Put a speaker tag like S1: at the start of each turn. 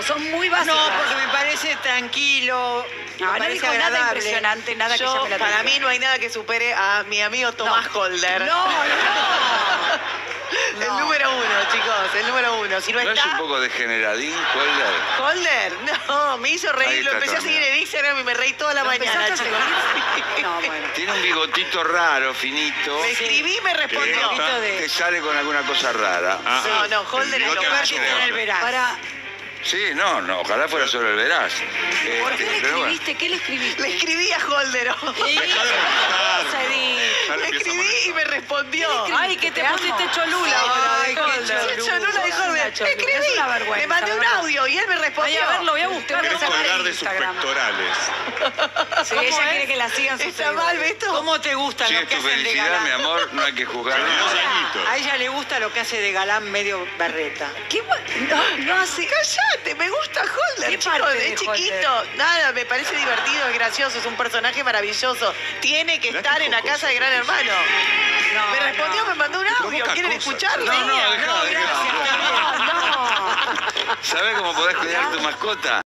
S1: no, son muy básicas.
S2: No, porque me parece tranquilo.
S1: No,
S2: me
S1: no nada impresionante, nada que
S2: Yo,
S1: llame la
S2: Para
S1: atención.
S2: mí no hay nada que supere a mi amigo Tomás Holder.
S1: No, no.
S2: El
S1: No.
S2: número uno, chicos, el número uno. Si no,
S3: ¿No es un poco degeneradín, Holder?
S2: Holder, no, me hizo reír. Lo empecé a seguir en Instagram y me reí toda la
S1: ¿Lo
S2: mañana, chicos.
S1: No, bueno.
S3: Tiene un bigotito raro, finito.
S2: Me escribí y me respondió. No,
S3: Te sale con alguna cosa rara.
S4: Ah,
S2: no, Holder
S4: el
S2: es lo peor que tiene el verano.
S1: Para,
S3: Sí, no, no, ojalá fuera solo el verás.
S1: ¿por
S3: Este,
S1: qué le
S3: pero bueno.
S1: escribiste? ¿Qué le escribiste?
S2: Le escribí a Holder.
S1: Sí,
S4: Dejá de molestar.
S1: cosa di-
S4: Ya
S2: Le escribí y me respondió.
S1: Ay, que te
S5: Te
S1: pusiste
S5: amo.
S1: cholula
S2: Ay,
S1: ahora.
S2: qué
S1: Holder.
S2: Cholula de Le escribí.
S1: Es una vergüenza,
S2: Le mandé un
S1: ¿verdad?
S2: audio y él me
S1: Ay,
S2: respondió.
S1: a ver, lo voy a buscar.
S4: Querés
S1: Voy a sacar
S4: colgar de sus pectorales.
S1: Sí,
S2: ¿Cómo
S1: ella
S2: es?
S1: quiere que la sigan sus
S2: ¿Está mal? ¿Cómo te gusta lo
S3: es
S2: que hacen de
S3: felicidad,
S2: galán?
S3: mi amor, no hay que juzgar.
S2: A ella le gusta lo que hace de galán medio berreta.
S1: ¿Qué No, no hace...
S2: Cállate, me gusta Holder,
S1: ¿Qué
S2: chicos,
S1: parte
S2: de
S1: de
S2: chiquito. Nada, me parece divertido, es gracioso, es un personaje maravilloso. Tiene que estar en la casa de Gran Hermano.
S1: No,
S2: me respondió,
S1: no.
S2: me mandó un audio. ¿Quieren escucharlo?
S1: No, no.
S3: ¿Sabés cómo podés cuidar tu mascota?